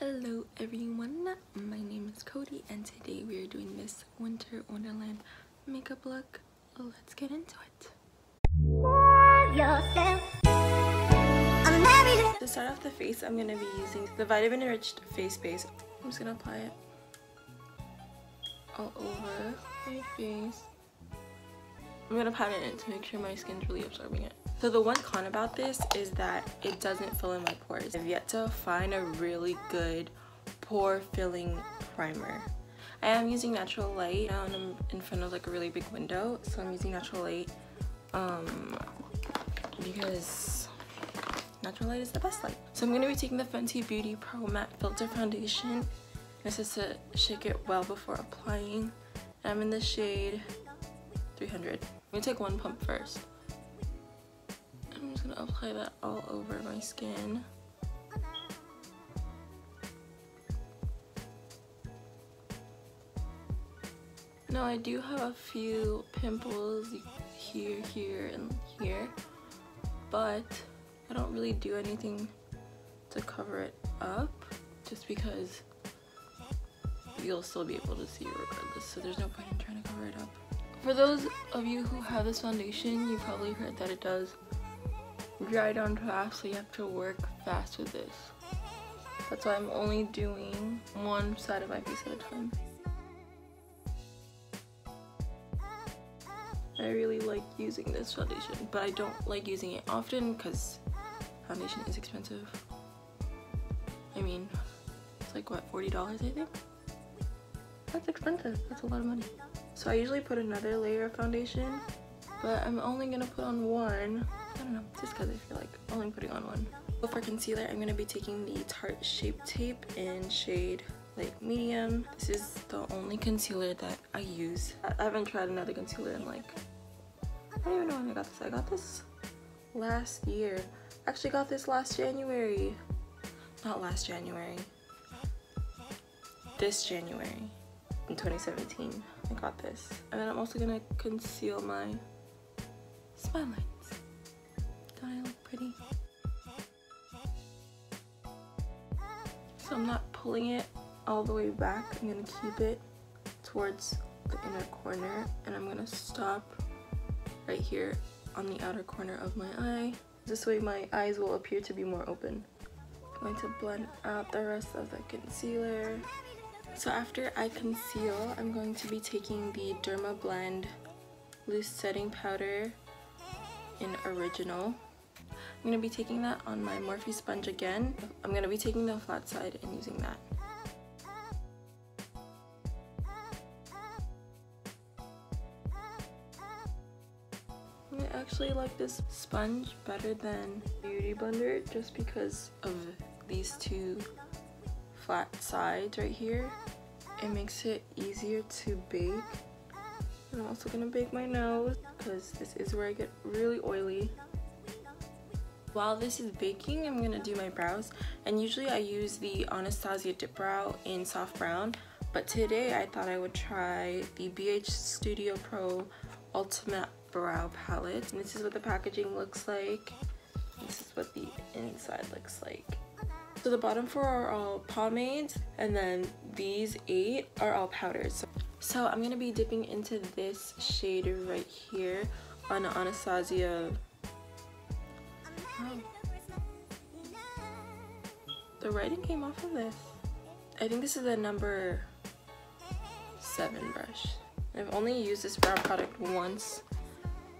Hello everyone, my name is Codie and today we are doing this Winter Wonderland makeup look. Let's get into it. To start off the face, I'm going to be using the Vitamin Enriched Face Base. I'm just going to apply it all over my face. I'm to pat it in to make sure my skin's really absorbing it. So the one con about this is that it doesn't fill in my pores. I've yet to find a really good pore filling primer. I am using natural light and I'm in front of like a really big window so I'm using natural light um, because natural light is the best light. So I'm going to be taking the Fenty Beauty Pro Matte Filter Foundation. This is to shake it well before applying. I'm in the shade 300. I'm to take one pump first. I'm just gonna apply that all over my skin. Now I do have a few pimples here, here, and here, but I don't really do anything to cover it up just because you'll still be able to see it regardless, so there's no point in trying to cover it up. For those of you who have this foundation, you probably heard that it does dry down fast so you have to work fast with this. That's why I'm only doing one side of my face at a time. I really like using this foundation, but I don't like using it often because foundation is expensive. I mean, it's like what, $40 I think? That's expensive, that's a lot of money. So I usually put another layer of foundation, but I'm only gonna put on one I don't know, just because I feel like only putting on one. For concealer, I'm to be taking the Tarte Shape Tape in shade light medium. This is the only concealer that I use. I haven't tried another concealer in like, I don't even know when I got this. I got this last year. Actually got this last January. Not last January. This January in 2017 I got this. And then I'm also to conceal my smile line pretty. So I'm not pulling it all the way back. I'm gonna keep it towards the inner corner and I'm gonna stop right here on the outer corner of my eye. This way my eyes will appear to be more open. I'm going to blend out the rest of the concealer. So after I conceal, I'm going to be taking the Dermablend Loose Setting Powder in Original. I'm going to be taking that on my Morphe sponge again. I'm going to be taking the flat side and using that. I actually like this sponge better than Beauty Blender just because of these two flat sides right here. It makes it easier to bake. I'm also to bake my nose because this is where I get really oily. While this is baking, I'm to do my brows. And usually I use the Anastasia Dip Brow in soft brown. But today I thought I would try the BH Studio Pro Ultimate Brow Palette. And this is what the packaging looks like. This is what the inside looks like. So the bottom four are all pomades and then these eight are all powders. So I'm going to be dipping into this shade right here on Anastasia the writing came off of this. I think this is the number seven brush. I've only used this brow product once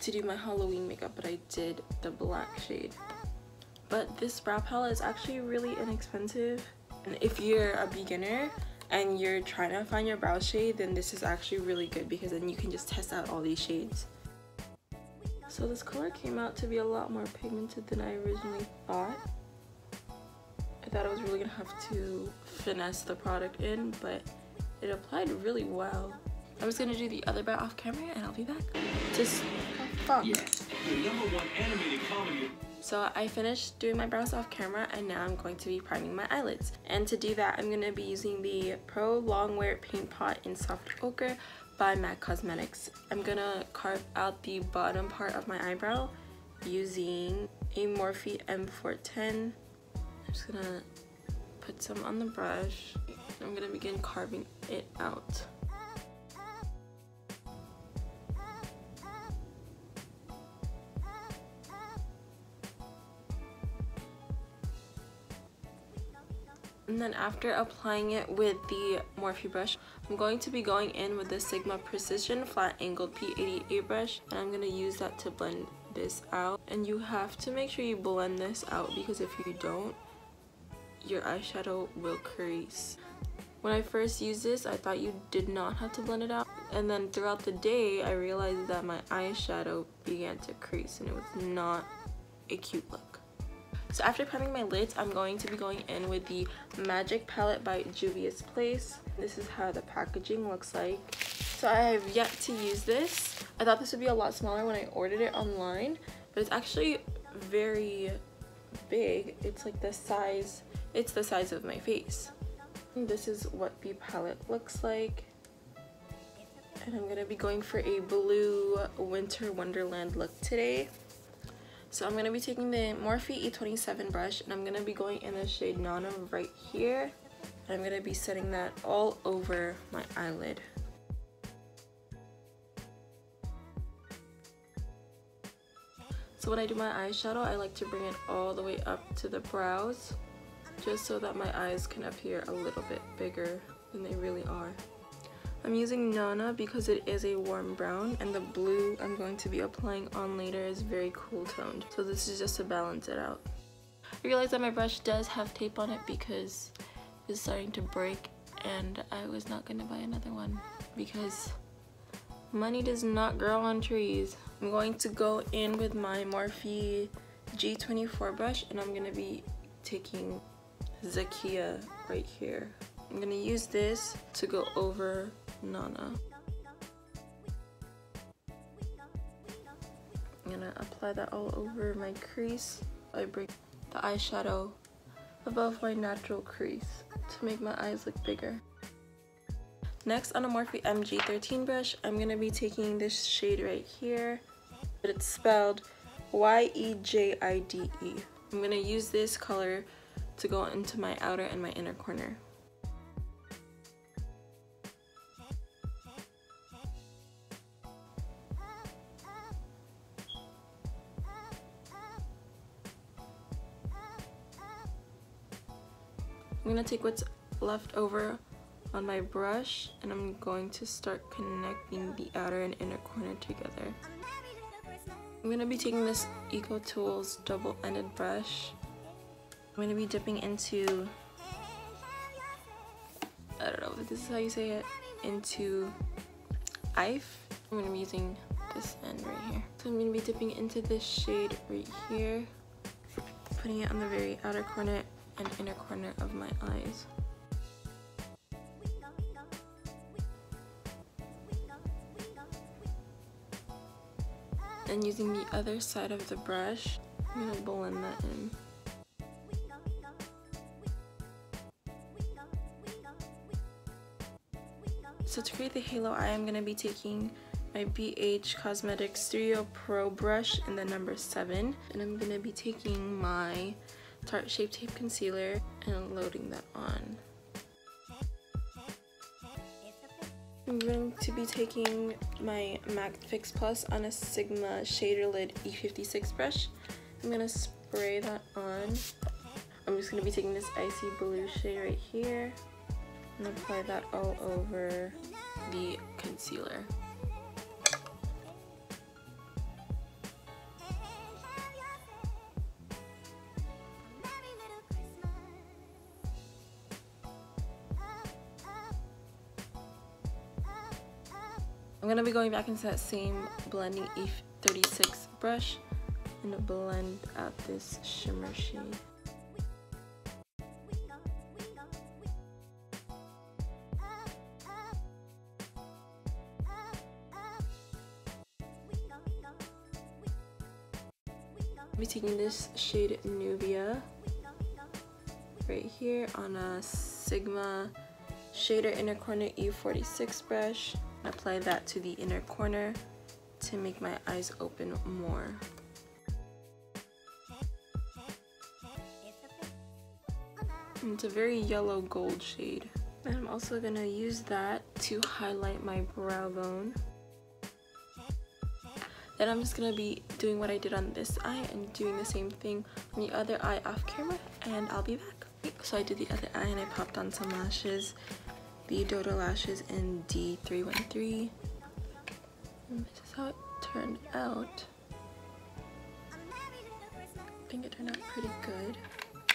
to do my Halloween makeup, but I did the black shade. But this brow palette is actually really inexpensive. And if you're a beginner and you're trying to find your brow shade, then this is actually really good because then you can just test out all these shades. So this color came out to be a lot more pigmented than I originally thought. I thought I was really gonna have to finesse the product in, but it applied really well. I'm just gonna do the other brow off camera and I'll be back. Just fuck. Yes, the number one animated comedy. So I finished doing my brows off camera and now I'm going to be priming my eyelids. And to do that, I'm going to be using the Pro Longwear Paint Pot in Soft Ochre by MAC Cosmetics. I'm gonna carve out the bottom part of my eyebrow using a Morphe M410. I'm just gonna put some on the brush. I'm gonna begin carving it out. And then after applying it with the Morphe brush, I'm going to be going in with the Sigma Precision Flat Angled P88 brush. And I'm going to use that to blend this out. And you have to make sure you blend this out because if you don't, your eyeshadow will crease. When I first used this, I thought you did not have to blend it out. And then throughout the day, I realized that my eyeshadow began to crease and it was not a cute look. So after priming my lids, I'm going to be going in with the Magic Palette by Juvia's Place. This is how the packaging looks like. So I have yet to use this. I thought this would be a lot smaller when I ordered it online, but it's actually very big. It's like the size, it's the size of my face. And this is what the palette looks like. And I'm gonna be going for a blue winter wonderland look today. So I'm going to be taking the Morphe E27 brush and I'm going to be going in the shade Nana right here. And I'm going to be setting that all over my eyelid. So when I do my eyeshadow, I like to bring it all the way up to the brows just so that my eyes can appear a little bit bigger than they really are. I'm using Nana because it is a warm brown and the blue I'm going to be applying on later is very cool toned. So this is just to balance it out. I realized that my brush does have tape on it because it's starting to break and I was not going to buy another one because money does not grow on trees. I'm going to go in with my Morphe G24 brush and I'm going to be taking Zakia right here. I'm going to use this to go over Nana. I'm gonna apply that all over my crease. I bring the eyeshadow above my natural crease to make my eyes look bigger. Next on a Morphe MG13 brush, I'm gonna be taking this shade right here. But it's spelled Y-E-J-I-D-E. -E. I'm gonna use this color to go into my outer and my inner corner. I'm gonna take what's left over on my brush and I'm going to start connecting the outer and inner corner together. I'm gonna be taking this EcoTools double-ended brush. I'm gonna be dipping into, I don't know if this is how you say it, into IFE. I'm gonna be using this end right here. So I'm gonna be dipping into this shade right here, putting it on the very outer corner and inner corner of my eyes. And using the other side of the brush, I'm going to blend that in. So to create the halo eye, I'm going to be taking my BH Cosmetics Studio Pro brush in the number 7. And I'm going to be taking my Tarte Shape Tape Concealer and loading that on. I'm going to be taking my MAC Fix Plus on a Sigma Shader Lid E56 brush. I'm going to spray that on. I'm just going to be taking this icy blue shade right here and apply that all over the concealer. I'm going to be going back into that same blending E36 brush and blend out this shimmer shade. Be taking this shade Nubia right here on a Sigma Shader Inner Corner E46 brush apply that to the inner corner to make my eyes open more. It's a very yellow gold shade. And I'm also gonna use that to highlight my brow bone. Then I'm just gonna be doing what I did on this eye and doing the same thing on the other eye off camera and I'll be back. So I did the other eye and I popped on some lashes. The Dodo lashes in D313. And this is how it turned out. I think it turned out pretty good.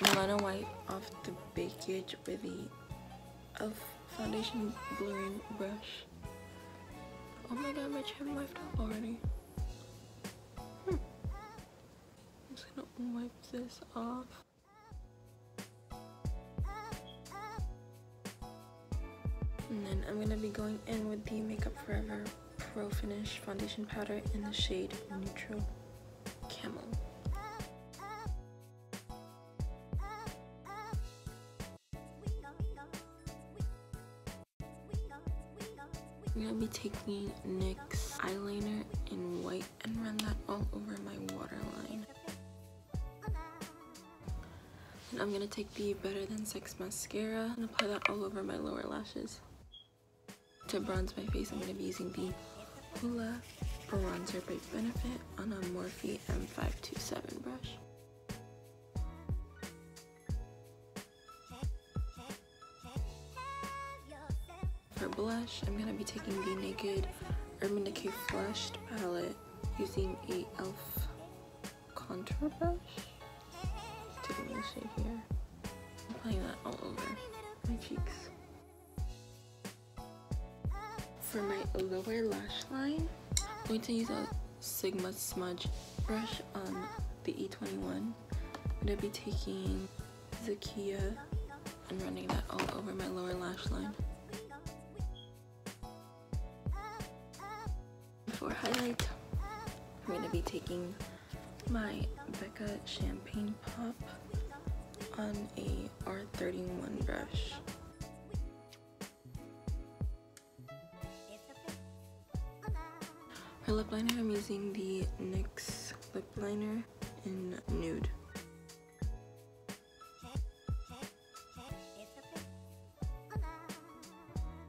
I'm gonna wipe off the bakage with the foundation blurring brush. Oh my god, my chin wiped off already. Hmm. I'm just gonna wipe this off. And then I'm gonna be going in with the Makeup Forever Pro Finish Foundation Powder in the shade Neutral Camel. I'm gonna be taking NYX eyeliner in white and run that all over my waterline. And I'm gonna take the Better Than Sex mascara and apply that all over my lower lashes. To bronze my face, I'm gonna be using the Hoola Bronzer by Benefit on a Morphe M527 brush. For blush, I'm going to be taking the Naked Urban Decay Flushed palette using a e.l.f. contour brush. Taking this shade here. Applying that all over my cheeks. For my lower lash line, I'm going to use a Sigma smudge brush on the E21. I'm going to be taking Zakia and running that all over my lower lash line. for highlight, I'm going to be taking my Becca Champagne Pop on a R31 brush. For lip liner, I'm using the NYX lip liner in Nude.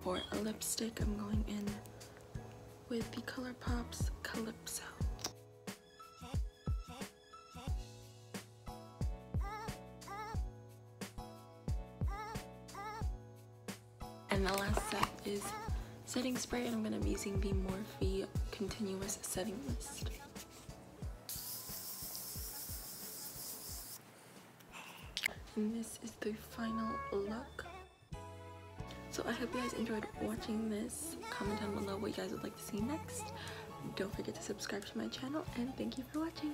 For a lipstick, I'm going in with the ColourPop's Calypso. And the last set is setting spray and I'm going to be using the Morphe Continuous Setting Mist. And this is the final look. So I hope you guys enjoyed watching this. Comment down below what you guys would like to see next. Don't forget to subscribe to my channel and thank you for watching.